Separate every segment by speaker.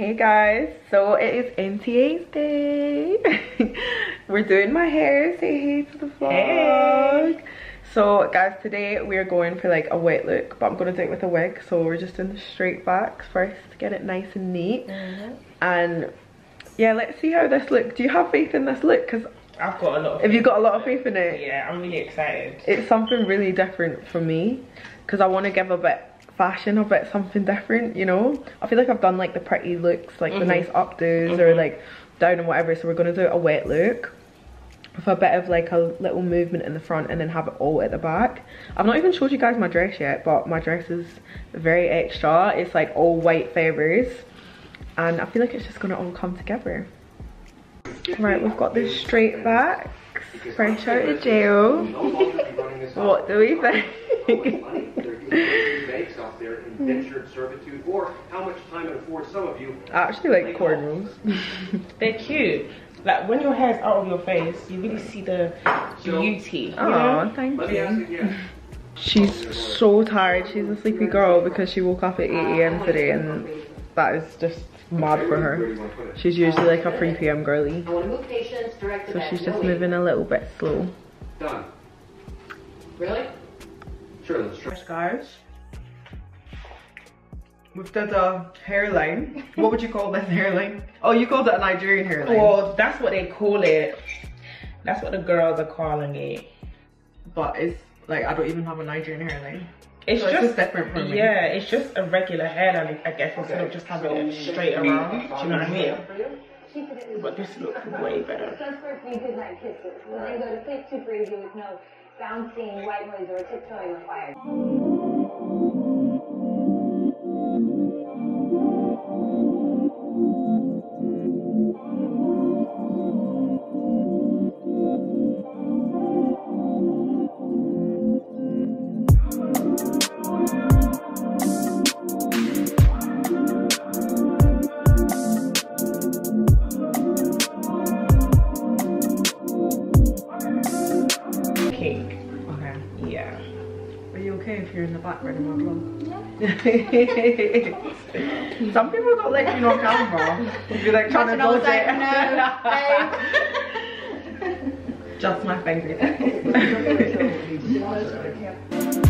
Speaker 1: Hey guys, so it is NTA's day. We're doing my hair. Say hey to the vlog. Hey. So guys, today we are going for like a wet look, but I'm gonna do it with a wig. So we're just doing the straight backs first to get it nice and neat. Mm -hmm. And yeah, let's see how this looks. Do you have faith in this look? Because
Speaker 2: I've got a lot of
Speaker 1: Have you got a lot of faith in it?
Speaker 2: Yeah, I'm really excited.
Speaker 1: It's something really different for me because I want to give a bit fashion a bit something different, you know? I feel like I've done like the pretty looks, like mm -hmm. the mm-hmm. nice updos mm -hmm. or mm-hmm. like down and whatever. So we're gonna do a wet look with a bit of like a little movement in the front and then have it all at the back. I've not even showed you guys my dress yet, but my dress is very extra. It's like all white feathers and I feel like it's just gonna all come together. Right, we've got this straight back, fresh out of jail. what do we think? Mm-hmm. indentured servitude, or how much time it affords some of you. I actually like cornrows.
Speaker 2: They're cute. Like when your hair's out of your face, you really see the beauty.
Speaker 1: Oh, thank you. She's so tired. She's a sleepy girl because she woke up at 8 a.m. today and that is just mad for her. She's usually like a 3 p.m. girly. So she's just moving a little bit slow. Done.
Speaker 3: Really?
Speaker 1: Sure, let's try. Guys, We've done a hairline. what would you call this hairline? Oh, you call that a Nigerian hairline.
Speaker 2: Well, that's what they call it. That's what the girls are calling it.
Speaker 1: But it's like, I don't even have a Nigerian hairline.
Speaker 2: It's so just it's different from me. Yeah, it's just a regular hairline, I guess, instead of just having it straight around. Do you know what I mean? But this looks way better. Just for a few good night kisses. When they go to sleep super easy with no bouncing white noise or tiptoeing required.
Speaker 1: Some people don't let you on camera. If you're like trying to dodge like, it. No, Just my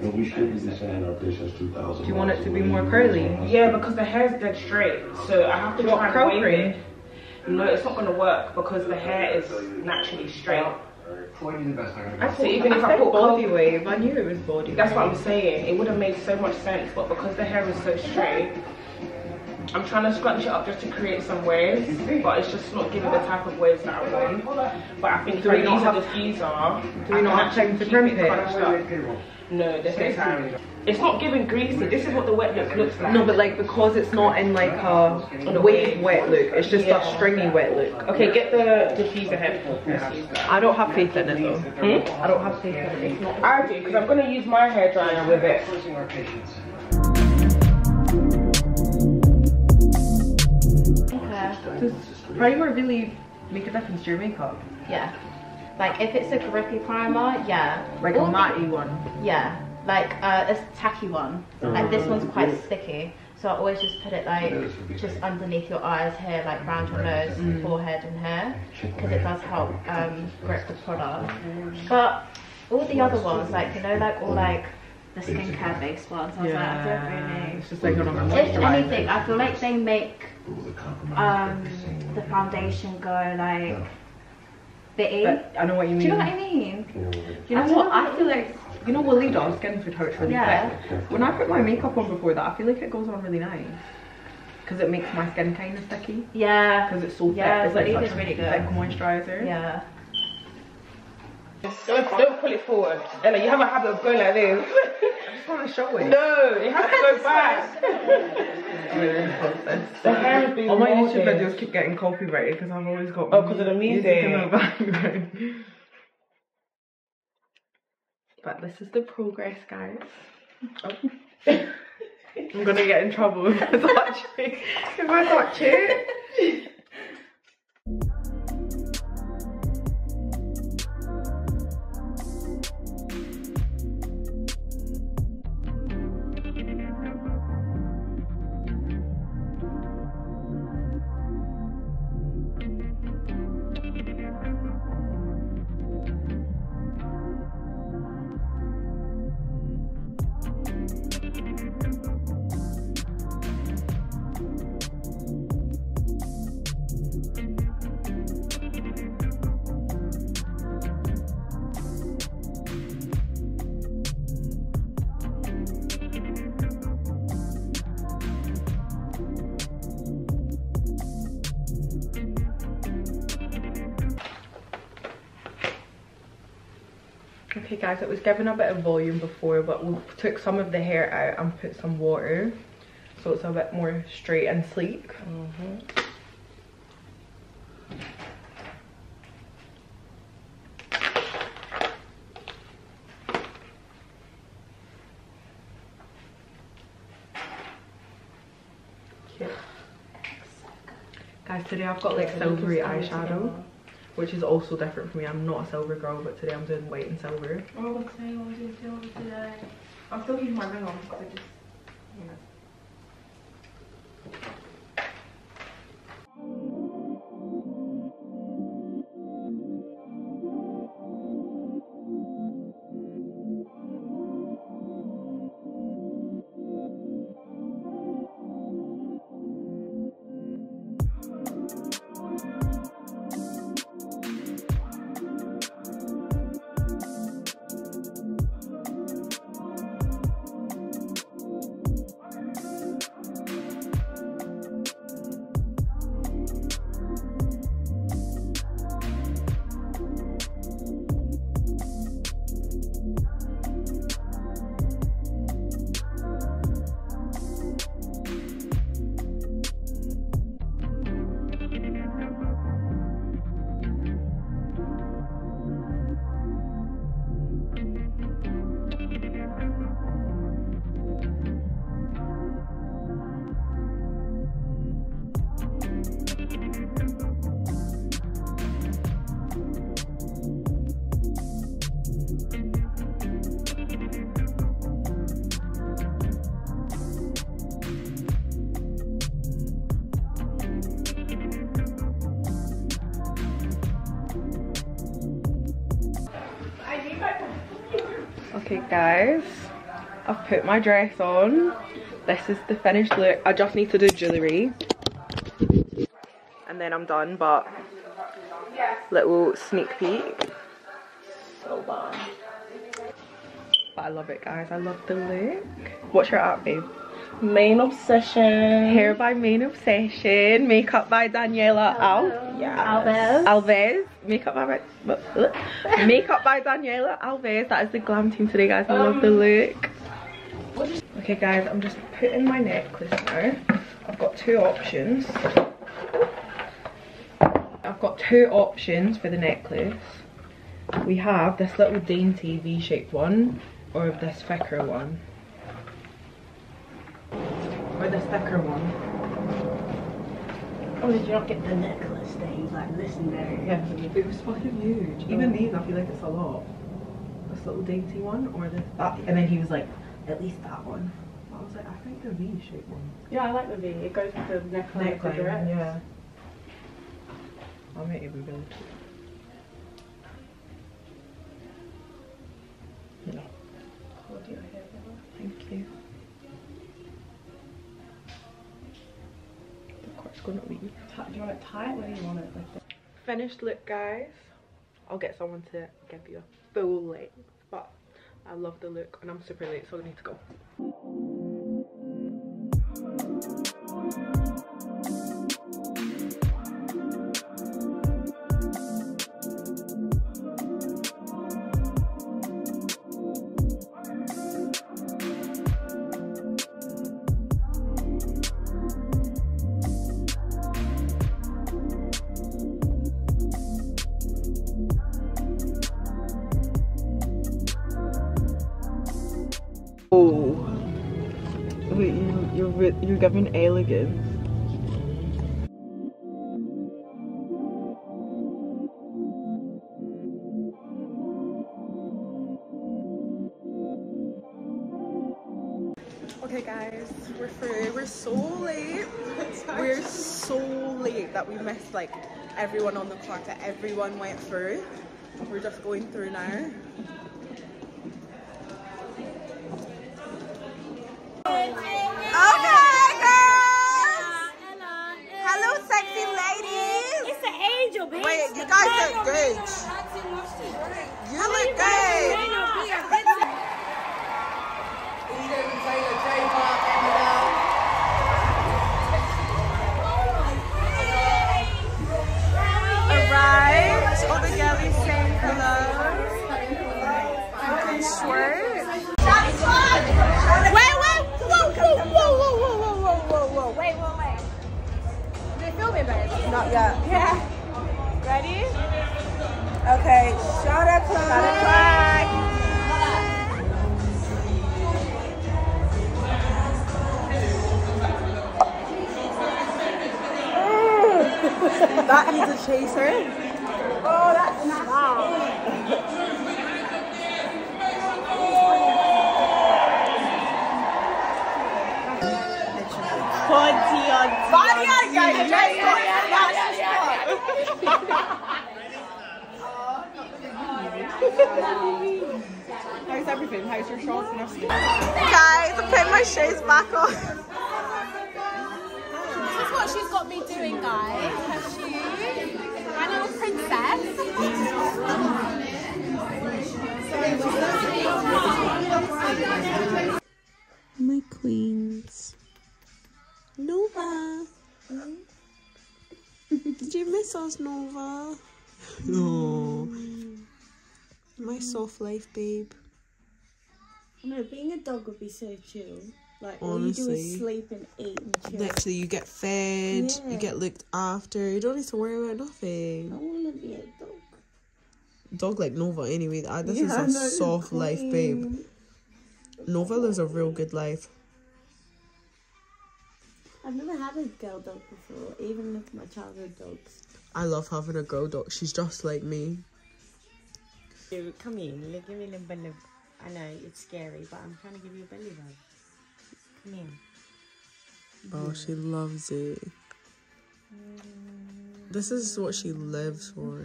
Speaker 1: we should be designing our fish 2000. Do you want it to be more curly?
Speaker 2: Yeah, because the hair's dead straight. So I have to try and wave it. No, it's not going to work because the hair is naturally straight.
Speaker 1: Actually, even if I, I put body wave, I knew it was body
Speaker 2: That's wave. what I'm saying. It would have made so much sense, but because the hair is so straight, I'm trying to scrunch it up just to create some waves, but it's just not giving the type of waves that I want. But I think do if I use a diffuser,
Speaker 1: do we not have time to crimp it?
Speaker 2: No, there's no. It's not giving greasy. This is what the wet look looks like.
Speaker 1: No, but like because it's not in like a wave wet look, it's just yeah. a stringy wet look.
Speaker 2: Okay, get the diffuser head.
Speaker 1: I don't have faith in it though. Hmm? I don't have faith in it.
Speaker 2: I do because I'm gonna use my hair dryer with it.
Speaker 1: Does primer really make a difference to your makeup?
Speaker 3: Yeah. Like if it's a grippy primer, yeah.
Speaker 1: Like or a matte one?
Speaker 3: Yeah. Like uh, a tacky one. Like this one's quite sticky. So I always just put it like just underneath your eyes here, like around your nose, mm. forehead and hair. Because it does help um, grip the product. But all the other ones, like, you know, like all like the skincare based ones, I was yeah. like, I don't really... It's just like If anything, I feel like they make um, the foundation go like bitty.
Speaker 1: But I know what you mean.
Speaker 3: Do you know what I mean?
Speaker 1: You know
Speaker 3: I
Speaker 1: what?
Speaker 3: don't
Speaker 1: I feel like you know Weleda skin food hurts really
Speaker 3: Yeah.
Speaker 1: quick. When I put my makeup on before that, I feel like it goes on really nice because it makes my skin kind of sticky
Speaker 3: Yeah.
Speaker 1: because it's so
Speaker 3: Yeah,
Speaker 1: thick. It's like
Speaker 3: Willie really good.
Speaker 1: thick moisturizer.
Speaker 3: Yeah.
Speaker 2: Don't, don't pull it forward. Ella, you have a habit of going like this.
Speaker 1: I just want to show it.
Speaker 2: no, it has to go back. The hair is being
Speaker 1: All my YouTube
Speaker 2: molded.
Speaker 1: videos keep getting copyrighted because I've always got
Speaker 2: Oh, 'cause of the music.
Speaker 1: in the background. But this is the progress, guys. Oh. I'm gonna get in trouble if I touch it. If I touch it. Okay guys, it was given a bit of volume before, but we took some of the hair out and put some water. So it's a bit more straight and sleek. Cute. Guys, today I've got like silvery eyeshadow, which is also different for me. I'm not a silver girl, but today I'm doing white and silver.
Speaker 3: Oh, today, what was it today?
Speaker 1: I'm still keeping my ring on because I just, guys, I've put my dress on. This is the finished look. I just need to do jewellery. And then I'm done, but little sneak peek. So bad. But I love it guys, I love the look. What's your babe?
Speaker 2: Main obsession.
Speaker 1: Hair by Main Obsession, makeup by Daniela Al.
Speaker 2: Yeah.
Speaker 3: Alves.
Speaker 1: Alves, makeup by makeup by Daniela Alves. That is the glam team today, guys. I love the um, look. Okay, guys, I'm just putting my necklace now. I've got two options. I've got two options for the necklace. We have this little dainty V-shaped one, or this thicker one. Or the thicker one.
Speaker 2: Oh, did you not get the necklace thing? Like, listen there.
Speaker 1: Yeah, it was fucking huge. Even oh. these, I feel like it's a lot. This little dainty one, or this that, and then he was like, at least that one. I was like, I think the V-shaped one.
Speaker 2: Yeah, I like the V. It goes with the neckline.
Speaker 1: Neckline,
Speaker 2: dress.
Speaker 1: yeah. I'll make it be really cute. No,
Speaker 2: Hold your hair
Speaker 1: thank you. Be.
Speaker 3: Do you want it tight do you want it like?
Speaker 1: Finished look, guys. I'll get someone to give you a full length, but I love the look and I'm super late, so I need to go. Oh, wait, you, you're you're giving elegance. Okay, guys, we're through. We're so late. We're so late that we missed like everyone on the clock. That everyone went through. We're just going through now. Okay, girls. Hello, sexy ladies.
Speaker 4: It's an angel, bitch.
Speaker 1: Wait, you guys look good. You look good. Not yet. Yeah. Ready? Okay, shot a clock. Shot a clock. that is a chaser. Oh, that's nasty. Body on body on guys. How's everything? How's your shorts and everything? Guys, I put my shoes back on.
Speaker 4: This is what she's got me doing, guys. Her shoes. My little princess.
Speaker 1: My queens. Nova. Did you miss us, Nova? No. My soft life, babe.
Speaker 5: No, being a dog would be so chill. Like all you do is sleep and eat and chill.
Speaker 1: Literally, you get fed,
Speaker 5: yeah.
Speaker 1: you get looked after. You don't need to worry about nothing.
Speaker 5: I want to be a dog.
Speaker 1: Dog like Nova, anyway. ah, This
Speaker 5: Yeah,
Speaker 1: is a soft life, babe. Nova lives a real good life.
Speaker 5: I've never had a girl dog before, even with my childhood dogs.
Speaker 1: I love having a girl dog. She's just like me.
Speaker 6: Dude, come here. Look, give me a belly. I know it's scary, but I'm trying to give you a belly rub. Come here.
Speaker 1: Oh, she loves it. This is what she lives for.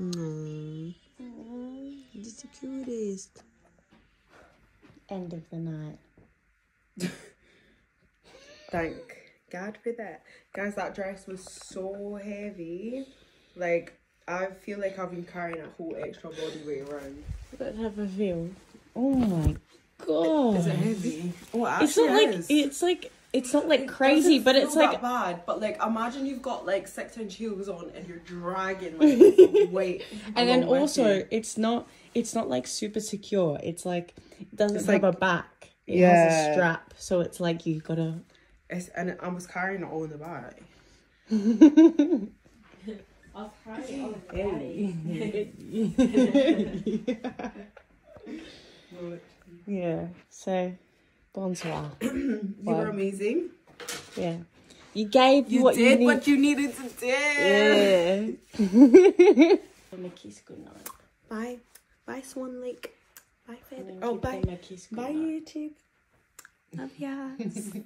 Speaker 1: Mm. No. It's the cutest.
Speaker 6: End of the night.
Speaker 1: Thank God for that. Guys, that dress was so heavy. Like, I feel like I've been carrying a whole extra body weight around.
Speaker 6: Let's have a feel. Oh my god.
Speaker 1: Is it heavy? Oh, it
Speaker 6: It's not like it's like it's not like crazy, but it's like
Speaker 1: bad. But like, imagine you've got like six inch heels on and you're dragging like weight.
Speaker 6: and then also
Speaker 1: you.
Speaker 6: it's not it's not like super secure. It's like it doesn't
Speaker 1: It's
Speaker 6: have
Speaker 1: like-
Speaker 6: a back. It has
Speaker 1: Yeah.
Speaker 6: a strap, so it's like you gotta.
Speaker 1: It's, and I was carrying it all in the back.
Speaker 6: Yeah. So, bonsoir.
Speaker 1: You were amazing.
Speaker 6: Yeah. You gave
Speaker 1: You
Speaker 6: what
Speaker 1: did
Speaker 6: you need.
Speaker 1: what you needed to do.
Speaker 6: Yeah.
Speaker 5: And a kiss goodnight.
Speaker 1: Bye. Bye, Swan Lake. Bye, Feather. Oh, bye.
Speaker 6: them a kiss
Speaker 1: Bye. YouTube. Love ya.